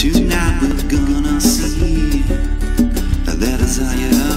Tonight we're gonna see. That desire